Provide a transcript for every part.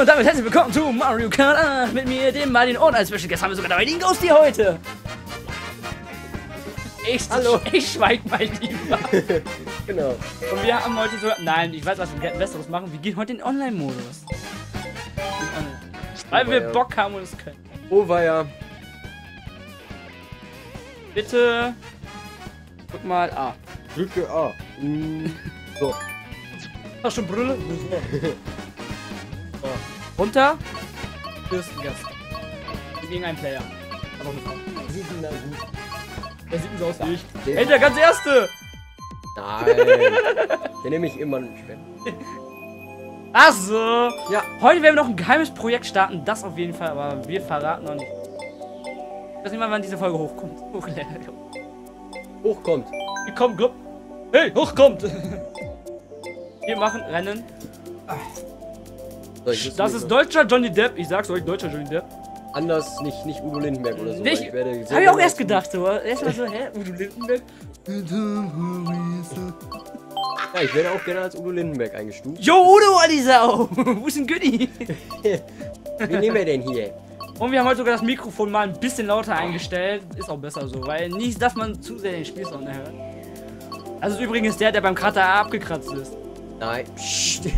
und damit herzlich willkommen zu Mario Kart 8 mit mir, dem Martin und als Special Guest haben wir sogar dabei den Ghosty heute. Ich, Hallo. ich schweig mal lieber. Genau. Und wir haben heute so. Nein, ich weiß, was wir Besseres machen. Wir gehen heute in den Online-Modus. Weil wir ja. Bock haben und es können. Oh, ja. Bitte. Guck mal. Ah. Drücke A. Mm, So. Hast du schon Brille? so. Runter. Ersten Gast. Gegen einen Player. Aber eine Frau. Sieht da gut? Der sieht so aus wie ich. Hey, der ganz erste! Nein. Den nehme ich immer nicht mit. Ach so. Ja. Heute werden wir noch ein geheimes Projekt starten. Das auf jeden Fall, aber wir verraten noch nicht. Ich weiß nicht mal, wann diese Folge hochkommt. Hochkommt. Hier kommt, Grupp. Hey, hochkommt! Wir machen Rennen. So, Das ist deutscher Johnny Depp. Ich sag's euch, deutscher Johnny Depp. Anders, nicht, nicht Udo Lindenberg oder so. Nicht- weil Ich werde Hab ich auch erst gedacht, so. Erstmal so, hä? Udo Lindenberg? Ja, ich werde auch gerne als Udo Lindenberg eingestuft. Jo, Udo, Sau! Wo ist denn Günni? Wie nehmen wir denn hier? Und wir haben heute sogar das Mikrofon mal ein bisschen lauter eingestellt. Ist auch besser so, weil nicht, dass man zu sehr den Spielsound hört. Also ist übrigens der, der beim Krater abgekratzt ist. Nein. Psst.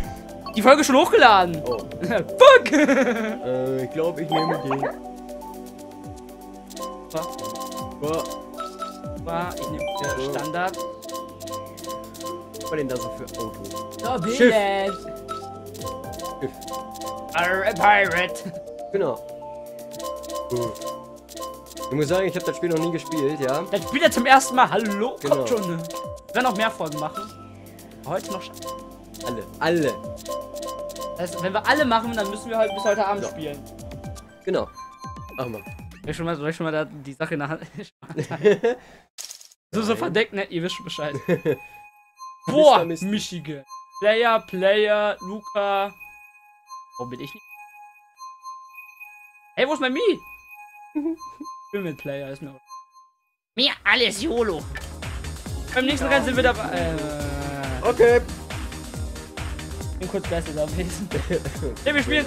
Die Folge schon hochgeladen. Oh. Fuck! Äh, ich glaube, ich nehme den. Oh, War, ich nehme äh, Standard. was war denn da so für Auto? So, Schiff. Schiff. Pirate. Genau. Hm. Ich muss sagen, ich habe das Spiel noch nie gespielt, ja. Das spielt er zum ersten Mal. Hallo? Genau. Kommt schon. Wir werden noch mehr Folgen machen. Heute noch. scha- Alle. Alle. Das heißt, wenn wir alle machen, dann müssen wir halt bis heute Abend Ja. spielen. Genau. Machen wir. Soll ich schon mal, soll ich schon mal da die Sache in der Hand. so, so verdeckt, ne? Ihr wisst schon Bescheid. Boah. Michigan. Player, Player, Luca. Warum bin ich nicht? Hey, wo ist mein Mi? Ich bin mit Player, ist mir auch. Mir alles YOLO. Beim nächsten Rennen sind wir dabei. Äh, Okay. Bin kurz besser gewesen. Ja, wir spielen.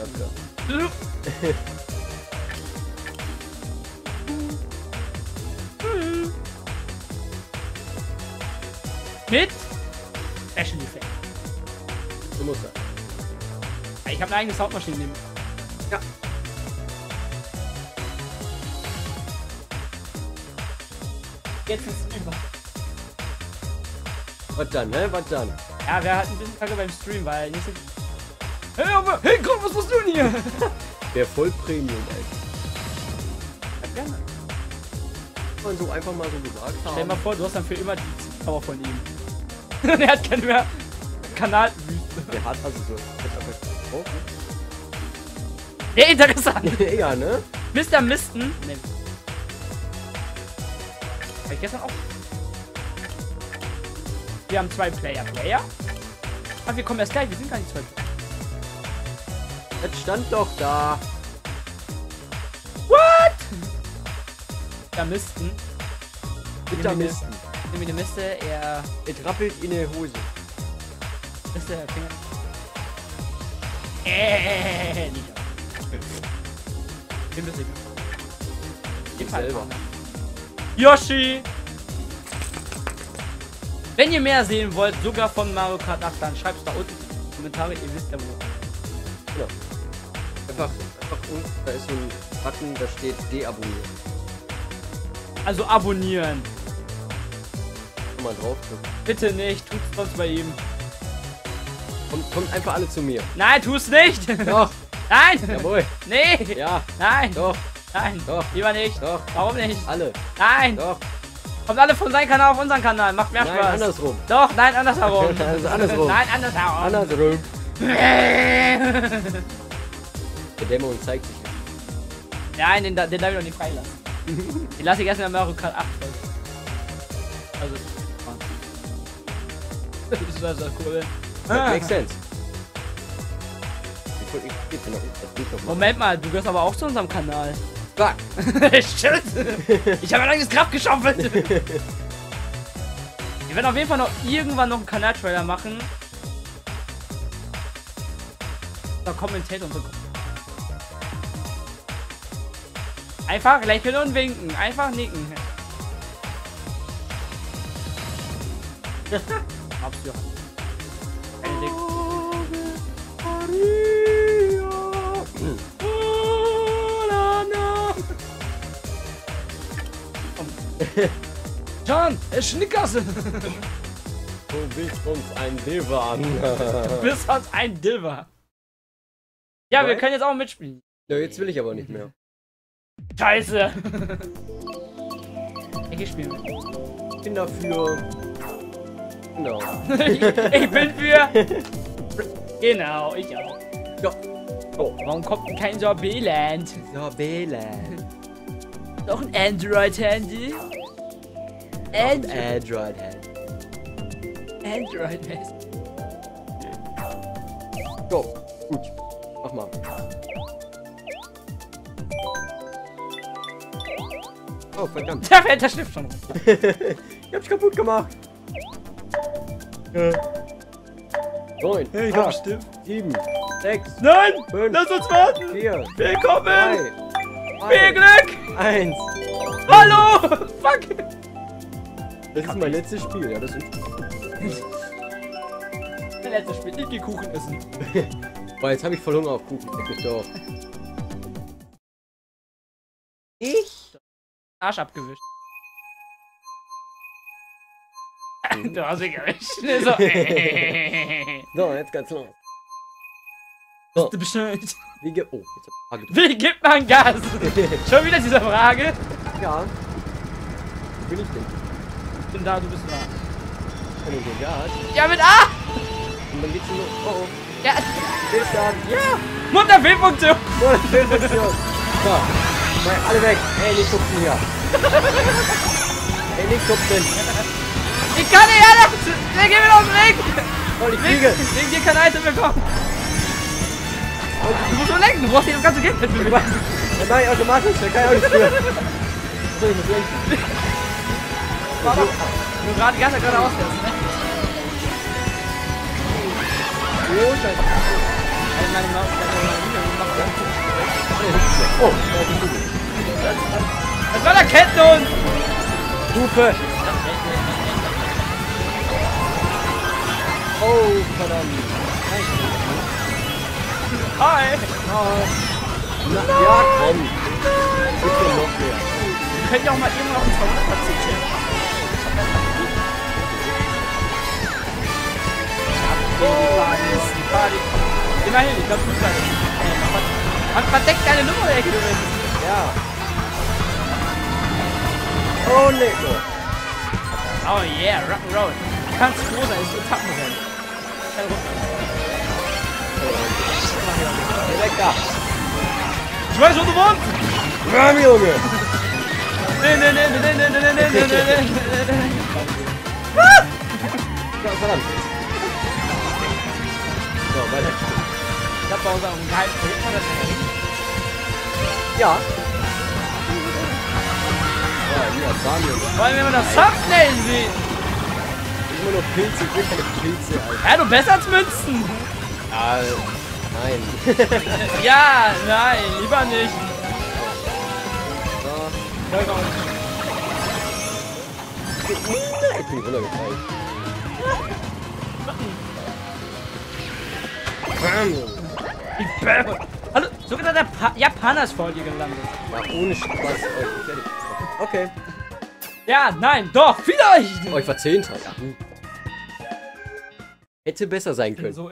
Mit Special Effect. So muss er. Ich habe eine eigene Soundmaschine neben. Ja. Jetzt ist es über. Was dann, hä? Was dann? Ja, wir hatten ein bisschen Kacke beim Stream, weil nicht so. Hey, aber, hey, komm, was machst du denn hier? Der voll Premium, ey. Ja, gerne. Kann man so einfach mal so gesagt Stell dir haben. mal vor, du hast dann für immer die Zuschauer von ihm. Und er hat keinen mehr. Kanalwüste. Der hat also so. Einfach drauf, Sehr interessant. ja, ne? Mr. Misten. Ne. Hab ich gestern auch. Wir haben zwei Player. Player? Aber wir kommen erst gleich, wir sind gar nicht zwei. Das stand doch da. What? Da Misten. Bitter Misten. Nimm die Miste, er. Es rappelt in der Hose. Miste, er Finger. Äh, nicht. Wir müssen. Ich selber. Yoshi! Wenn ihr mehr sehen wollt, sogar von Mario Kart 8, dann schreibt es da unten in die Kommentare, ihr wisst ja wo. Genau. Einfach, einfach unten, da ist so ein Button, da steht deabonnieren. Also abonnieren. Kann man draufdrücken. Bitte nicht, tut's sonst bei ihm. Kommt, kommt einfach alle zu mir. Nein, tu's nicht! Doch, Nein! jawohl. Nee! Ja, Nein! doch, Nein! doch, Lieber nicht! doch. Warum nicht? Alle. Nein! Doch. Kommt alle von seinem Kanal auf unseren Kanal, macht mehr Nein, Spaß. andersrum. Doch, nein, andersherum. Also andersrum. Nein, andersherum. Andersrum. Der Dämon zeigt sich. Nein, den, den darf ich noch nicht freilassen. den lasse ich erst in der Mario Kart 8 Folge. Also. Das ist also cool. Ah. makes sense. Moment mal, du gehörst aber auch zu unserem Kanal. Fuck. Shit. Ich habe ein eigenes Grab geschaufelt. Wir werden auf jeden Fall noch irgendwann noch einen Kanaltrailer machen. Da kommentiert und so. Einfach lächeln und winken. Einfach nicken. Hab's ja. John, es Schnickers! Du willst uns ein Diva an. Du bist sonst ein Dilber. Ja, wir Right? können jetzt auch mitspielen. ja, jetzt will ich aber nicht mehr. Scheiße! Ich spiele. Ich bin dafür. Genau. ich, ich bin für. Genau, ich auch. Ja. Oh. Warum kommt denn kein Sorbetland? Sorbele. Noch ein Android-Handy? Android. Android. Android. So, gut. Mach mal. Oh, verdammt. Da fällt der Stift schon runter. ich hab's kaputt gemacht. Neun, Ich hab Stift. sieben, sechs, Nein! fünf, Lass uns warten! vier, Willkommen! drei, Viel Glück! eins. Hallo! Fuck! Das ist mein letztes Spiel. Ja, das ist. Der letzte Spiel. Ich geh Kuchen essen. Boah, jetzt habe ich voll Hunger auf Kuchen. Leck mich doch. Ich? Arsch abgewischt. Du hast mich erwischt. So. So, jetzt geht's los. Du Bescheid. Wie ge Oh, jetzt hab ich Wie gibt man Gas? Schon wieder diese Frage. Ja. Wo bin ich denn? Ich bin da, du bist da. Den Gas? Ja, mit A! Und dann geht's los. Oh, oh. Ja, Bis dann. Ja. Mutter Fehlfunktion. So. Mal alle weg. Helikopter hier. Helikopter. Ich kann nicht alle. Der geht mir auf den Weg. Oh, ich fliege. Wegen dir kein Item bekommen. Du musst nur lenken. Du brauchst hier das ganze Geld mit mir. Ich automatisch. Da kann ich auch nichts für. So, ich muss lenken. Nur gerade ganz geradeaus fährst, ne? Oh, scheiße. Oh, das war der Kettenhund! Hupe! Oh, verdammt. Hi! Hi! Na, ja, komm! Bitte noch mehr. Wir können ja auch mal eben noch einen 200er ziehen. Party. Immerhin, ich glaube, du bist da. Man verdeckt deine Nummer, du bist. Ja. Oh, Nico. Oh yeah, Rock'n'Roll. Du kannst froh sein, ist Etappenrennen. Schnell runter. Lecker. Ich weiß, wo du wohnst. Ram, Junge. Nee, nee, nee, nee, nee, nee, nee, nee, nee, nee, nee, nee. Ja, verdammt. So, weiter. Ich hab bei unserem geheimen Projekt mal das. Ja. Ja, hier, Daniel. Vor allem, wenn man das Thumbnail sieht. Immer nur Pilze, ich will keine Pilze, Alter. Ja, du besser als Münzen. Ah, nein. Ja, nein, lieber nicht. So. Ja, genau. Ich bin runtergefallen. Die Bämme. Hallo, sogar der pa Japaner ist vor dir gelandet. Ja, ohne Spaß. Okay. Ja, nein, doch, vielleicht. Oh, ich war Zehnter. Ja. Hätte besser sein können. so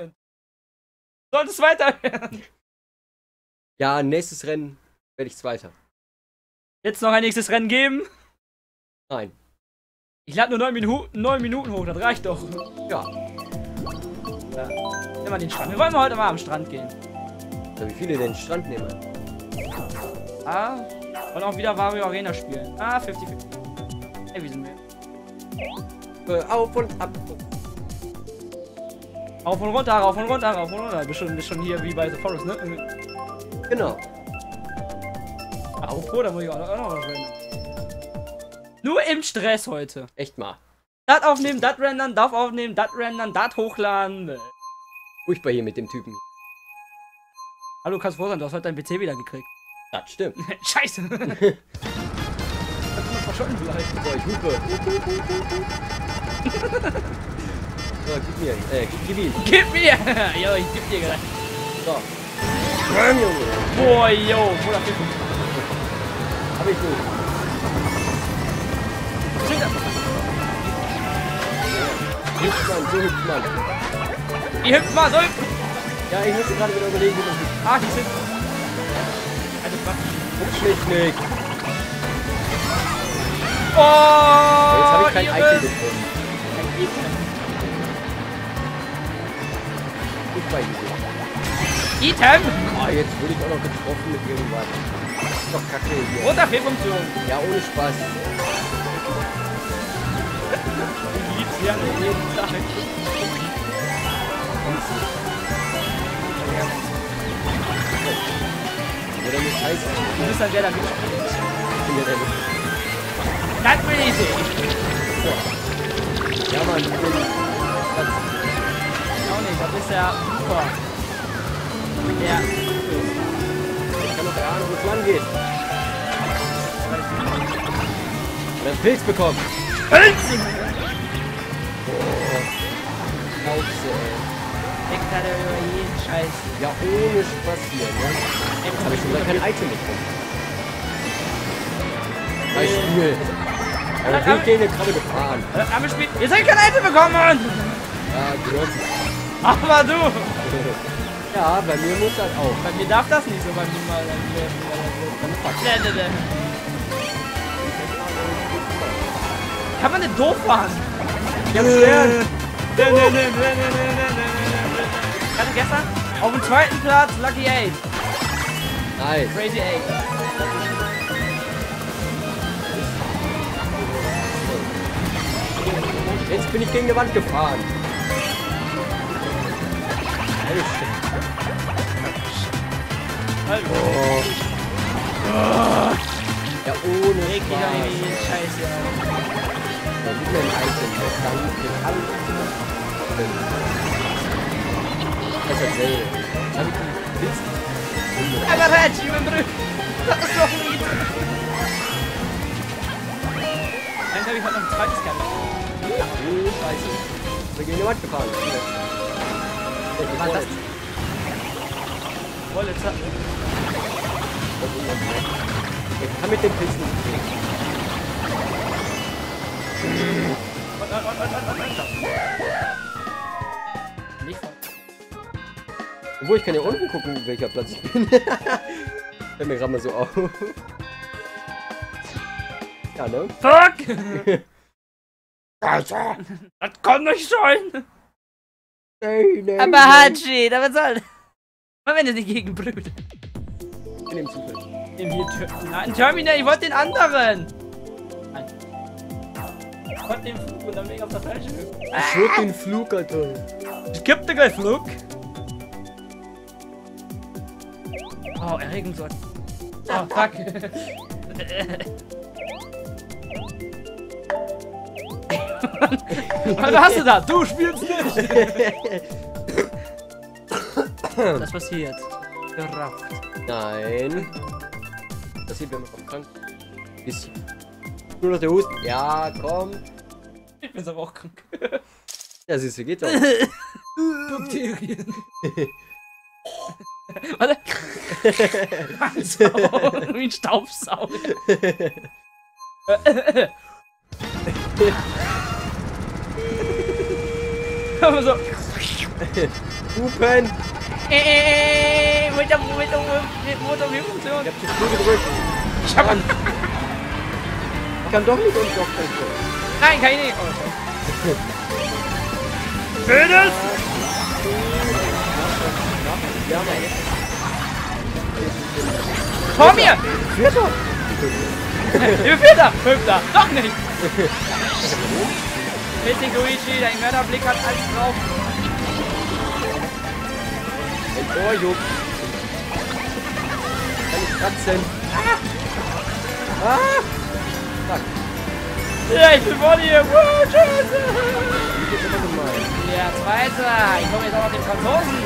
Sollte es weiter werden. Ja, nächstes Rennen werde ich Zweiter. Jetzt noch ein nächstes Rennen geben. Nein. Ich lade nur 9 Minuten, 9 Minuten hoch, das reicht doch. Ja. Ja. Nimm mal den Strand. Wir wollen mal heute mal am Strand gehen. So, wie viele den Strand nehmen? Ah, und auch wieder Wario Arena spielen. Ah, 50-50. Ey, wie sind wir? Äh, auf und ab. Rauf und runter, rauf und runter, rauf und runter. Bist schon, bist schon hier wie bei The Forest, ne? Genau. Apropos, da muss ich auch noch, was rendern. Nur im Stress heute. Echt mal. Das aufnehmen, das rendern, das aufnehmen, das rendern, das hochladen. Furchtbar hier mit dem Typen. Hallo, du kannst du hast heute dein PC wieder gekriegt. Das stimmt. Scheiße. Hat immer verschollen vielleicht. So, ich hupe. so, gib mir. Äh, gib, ihn. Gib mir! Jo, ich geb dir gleich. So. Komm, Junge. Boah, Pfiff. Hab ich gut. Hüpft man, so hüpft man. Die hüpft mal, so hüpft. Ja, ich musste gerade wieder überlegen, wie man hüpft. Ah, die sind. Also, was? Mich nicht. Oh! Jetzt habe ich kein Item gefunden. Kein Item. Gut bei dir. Item? Ah, jetzt wurde ich auch noch getroffen mit irgendwas. Ist doch kacke hier. Roter Fehlfunktion. Ja, ohne Spaß. Ich lieb's ja jeden Tag. Oder nicht heiß. Du bist dann der da mitspielt. Ich bin der Mitte. Das will ich sehen. Ja, Mann, ich bin. Ganz Auch nicht, das ist ja super. Ja. Ich kann noch erahnen, wo es lang geht. Oder einen Pilz bekommen. Hölzchen! Schnauze, ey. Denkt er über jeden Scheiß. Ja, ohne Spaß hier, ne? Jetzt habe ich schon wieder kein Item bekommen. Bei Spiel. Aber ich bin gegen eine Krabbe gefahren. Äh, Aber spielt. Ihr seid kein Item bekommen! Ja, gehört. Aber du! Ja, bei mir muss das auch. Bei mir darf das nicht so bei mir mal er. Ne, ne, ne. Kann man nicht doof fahren? Ich hatte gestern auf dem zweiten Platz Lucky 8. Nice. Crazy 8. Jetzt bin ich gegen die Wand gefahren. Hallo. Oh. Ja, ohne Reg dich doch Spaß. nicht wie Scheiß hier auf. Da gibt mir ein Item. Das kann mit allem drin. Das ist dasselbe. Da hab ich die Pilz. Aber Red, mein Bruder. Das ist doch nicht. Dann habe ich heute noch ein zweites gehabt. Oh, scheiße. Ich bin gegen die Wand gefahren. Ich Ah, das- bin Vorletzter. Ich kann mit dem Pilz nicht kriegen. Und, und, und, und, und, und. Obwohl, ich kann ja unten gucken, welcher Platz ich bin. Fällt mir gerade mal so auf. Ja, ne? Fuck! Das kann nicht sein! Nein, nein, Aber Hachi, damit soll. Man wendet sich gegen Brüder. Ich bin im Zufall. Nimm hier Ter Nein, Terminal, ich wollte den anderen! Nein. Ich wollte den Flug und dann bin ich auf der falschen Höhe. Ich würde den Flug, Alter. Ich kipp dir gleich Flug. Oh, Erregungsort. Oh, fuck. Was hast du da? Du spielst nicht! Das passiert. Gerafft. Nein. Das sieht, man vom krank ist. Nur noch der Husten. Ja, komm. Ich bin aber auch krank. Ja, siehst du, geht doch. Bakterien. Warte. So, wie ein Staubsauger. Aber so. Hupen. Äh, mit der, Motorfunktion. Ich hab zu früh gedrückt. Ich hab. Ich kann doch nicht und doch Tor. Nein, kann ich nicht. Oh, Schönes! Ja, Mann. Vor mir! Vierter. Vierter! Fünfter! Doch nicht! Missing Luigi, dein Mörderblick hat alles drauf. Ein Tor juckt. Kann ich kratzen. Ah! Fuck. Ja, ich bin vor dir! Wow, Scheiße! Ja, Zweiter! Ich komme jetzt auch noch den Franzosen!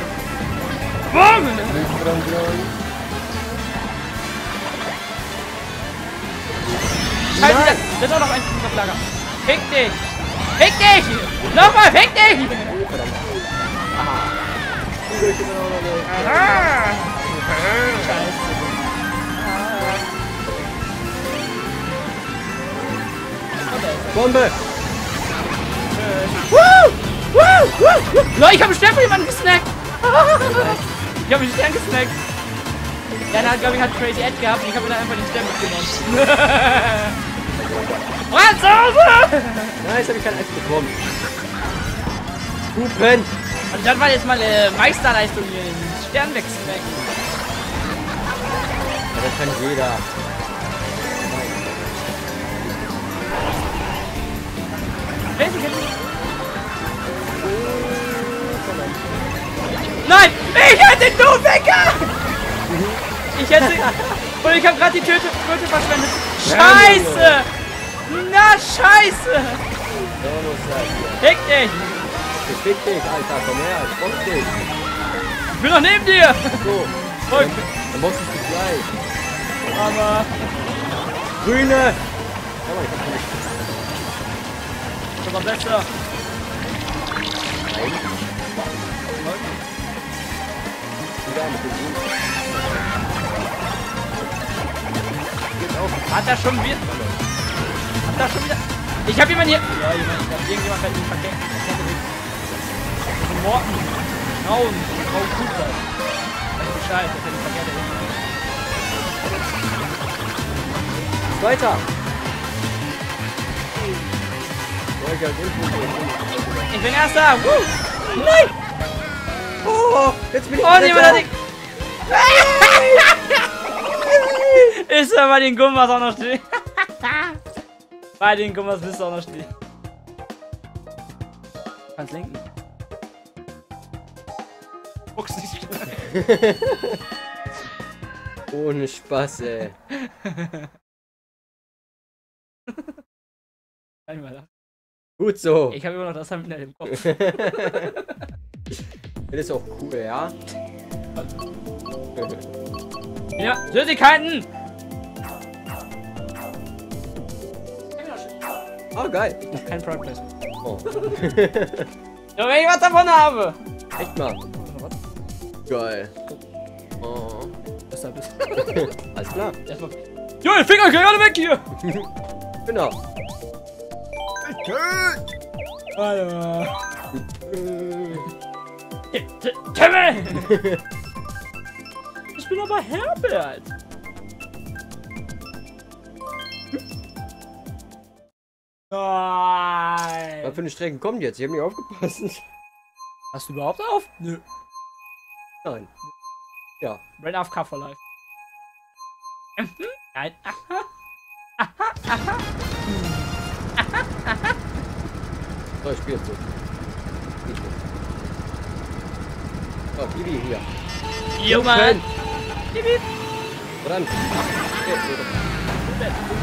Bumm! Scheiße, Nein. das, ist auch noch ein Typ auf Lager. Fick dich! Fick dich! Nochmal, fick dich! Oh, verdammt. Aha. Scheiße. Bombe! Woo! Woo! Woo! Leute, ich hab einen Stern von jemandem gesnackt! Ich hab einen Stern gesnackt! Der hat, glaube ich, hat Crazy Ed gehabt und ich habe dann einfach den Stern mitgenommen. Franzose! Nein, jetzt habe ich kein Eis bekommen. Hupen! Und das war jetzt mal eine Meisterleistung hier, den Stern wegsnacken. Ja, das kann jeder. Nein! Ich hätte den Ficker! Ich hätte... Und ich habe gerade die Töte, Töte verschwendet. Scheiße! Na, scheiße! So muss das hier. Fick dich! Gefick dich, Alter, komm her, ich box dich. Ich bin noch neben dir! So, Folg dann box ich dich gleich. Aber... Grüne! Komm mal, ich hab nicht. Das war besser. Nein. Wieder mit dem Grün. Geht auf. Hat er schon wieder... Er schon wieder... Ich hab jemanden hier... Ja, jemand, ich hab irgendjemand hat ihn verkennt. Das ist Morten. Grauen. Grau Kutter. Weiß ich Bescheid, das hätte ich verkehrt. Weiter! So, ich Ich bin erster. Woo! Nein! Oh, jetzt bin ich Oh, niemand hat den... Ist ja bei den Gummas auch noch stehen. Bei den Gummas bist du auch noch stehen. Kannst lenken. Fuchs nicht. Ohne Spaß, ey. Einmal. Gut so. Ich habe immer noch das Thumbnail im Kopf. Das ist auch cool, ja? Ja, Süßigkeiten! Oh, geil. Kein Product Placement. Oh. Ja, wenn ich was davon habe! Echt mal. Geil. Oh. Deshalb ist. Alles klar. Erstmal. Junge, Finger, geh alle weg hier! Genau. Alter. Timmel! Ich bin aber Herbert! Nein! Was für eine Strecken kommt jetzt? Ich habe nicht aufgepasst. Hast du überhaupt auf? Nö. Nein. Ja. Brain AFK for life. Nein. So, ich spiele jetzt so. So, Bibi hier. Junge! Dran. Okay,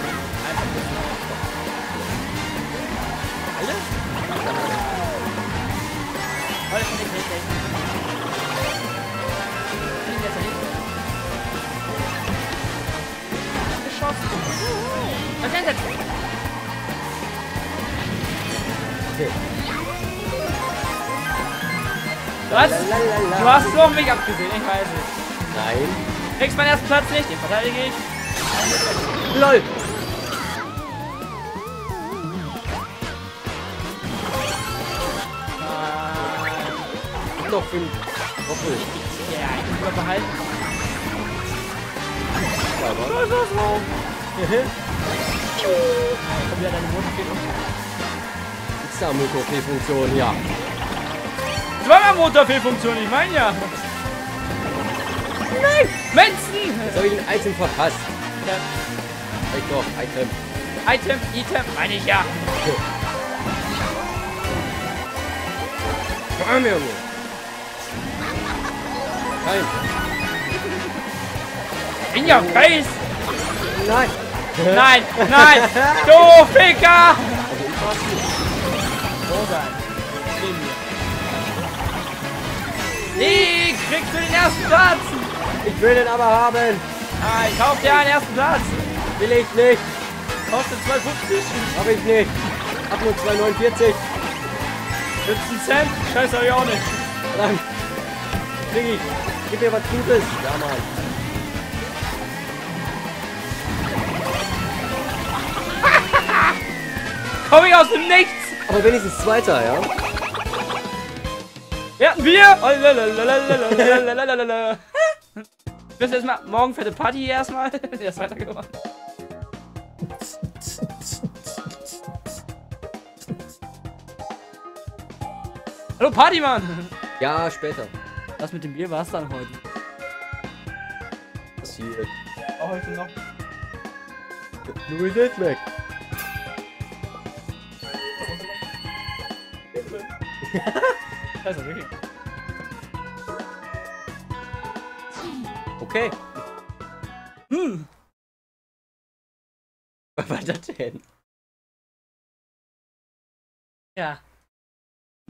Was ist das? Okay. Du hast, du hast nur auf mich abgesehen, ich weiß es. Nein. Kriegst meinen ersten Platz nicht, den verteidige ich. LOL. Äh, Noch fünf. Doppel. ja, ich muss mal behalten. Aber. Was ist das drauf? Komm wieder deine Motorfehler. Ist da Motor-P-Funktion, ja. Zweimal Motorfehlfunktion, ich meine ja. Nein! Mensen! Jetzt habe ich ein Item verpasst. Ja, Ich doch, Item. Item, Item, meine ich ja. Komm, Junge. Nein. In your face! Nein! Nein, nein! Du Ficker! Also ich war's nicht. So sein. Neben mir. Nee, kriegst du den ersten Platz! Ich will den aber haben! Ah, ich kauf dir einen ersten Platz! Will ich nicht! Kostet 2,50. Hab ich nicht! Hab nur 2,49! 15 Cent? Scheiße, hab ich auch nicht. Verdammt! Krieg ich! Gib mir was Gutes! Ja, Mann! Komm ich aus dem Nichts! Aber wenigstens Zweiter, ja? Ja, wir! Wir erstmal. Morgen fette Party erstmal. Der ist weiter geworden. Hallo Partymann! Ja, später. Das mit dem Bier war's dann heute. Passiert. Auch heute noch. Nur Deathmatch. Scheiße, wirklich. Okay. Hm. Was war das denn? Ja.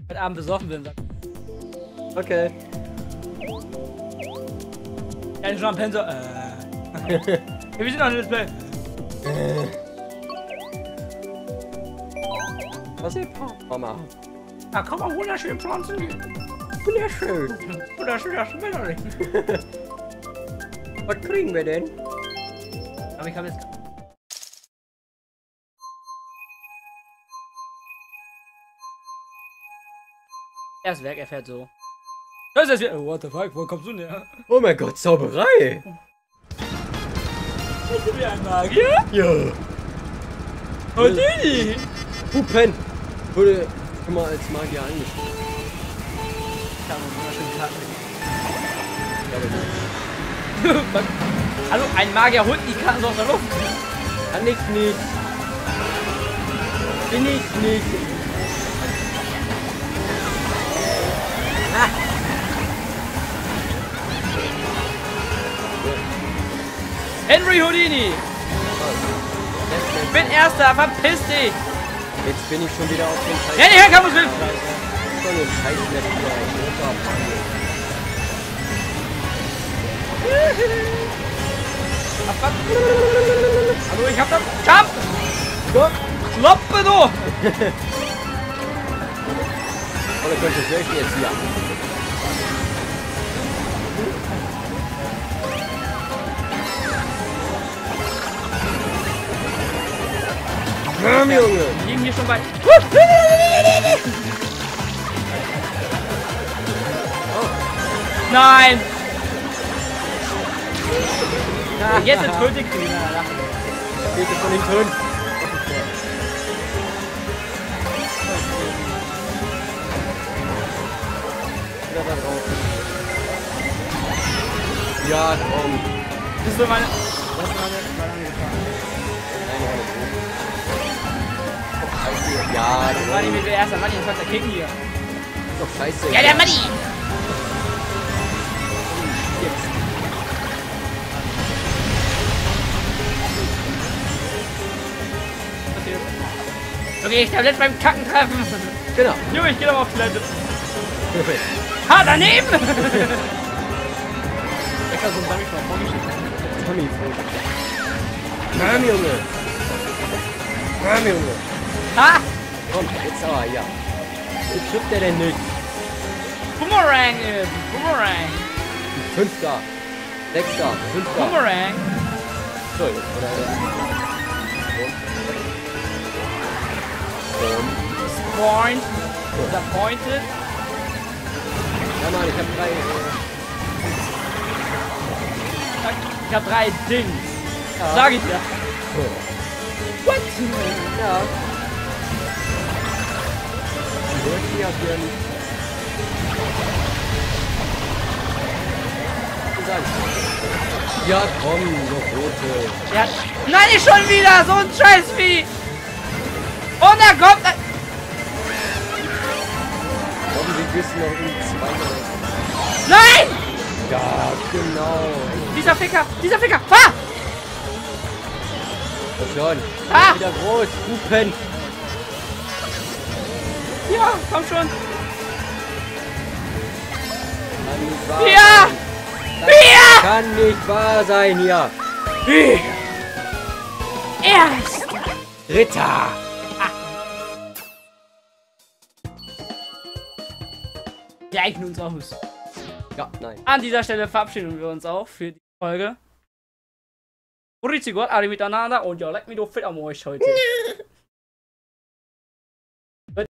Heute Abend besoffen bin. Okay. Ja, ich schon am Penso. Äh. wir sind noch ein Let's Play. Was ihr Mama? Da kann man wunderschön Pflanzen hier. Wunderschön. Wunderschön das Schmetterling. Was kriegen wir denn? Aber ich habe jetzt. Das Werk erfährt so. Das ist jetzt. Oh, what the fuck, wo kommst du denn her? Oh mein Gott, Zauberei! Bist du wie ein Magier? Ja. Houdini! Hupen! Wurde mal als Magier eingestuft. Ich habe einen wunderschönen Karten. Ja, aber Hallo, ein Magier holt die Karten so aus der Luft. Kann ich nicht. Bin ich nicht. Henry Houdini! Ich bin Erster, verpiss dich! Jetzt bin ich schon wieder auf dem Scheiß. Renn her, Camus Wilf! So ein Scheiß mit mir. Ich. Hallo, also, ich hab da. Jump! Stopp! Kloppe, du! Oder könnte ich jetzt hier? Komm, Junge! Wir liegen hier schon bei. Nein! Jetzt ist König kriegen. Bitte von den Tönen. Wieder da drauf. Ja, komm. Das ist so meine. Ja, du Manni mit der erste Manni ist der King hier. doch scheiße. Ja, der Manni! Okay, ich darf jetzt beim Kacken treffen. Genau. Junge, ich geh doch mal auf Toilette. Ha, daneben! Extra so ein Dummy mal vorgeschickt. Tommy, Komm, Junge. Komm, Junge. Ha! Komm, jetzt aber, ja. Wie trifft der denn nicht? Boomerang ist. Boomerang. Fünfter. Sechster. Fünfter. Boomerang. So, jetzt, oder? Und. Point. Oder pointed. Ja, Mann, ich hab drei. äh, Ich hab drei Dings. Sag ich dir. What? Ja. Ja komm, noch rote. Ja. Nein, nicht schon wieder. So ein Scheißvieh. Und er kommt. Hoffentlich wirst du noch in zwei. Nein! Ja, genau. Dieser Ficker! Dieser Ficker! Ah! Komm schon. Ah! Wieder groß. Hupen. Ja, komm schon! Kann nicht wahr Ja! sein. Ja! Kann nicht wahr sein hier. Erst! Ritter. Gleich in unser Haus. Ja, nein. An dieser Stelle verabschieden wir uns auch für die Folge. Grüezi Gott alle miteinander und ja, leck mich doch fit am Arsch heute.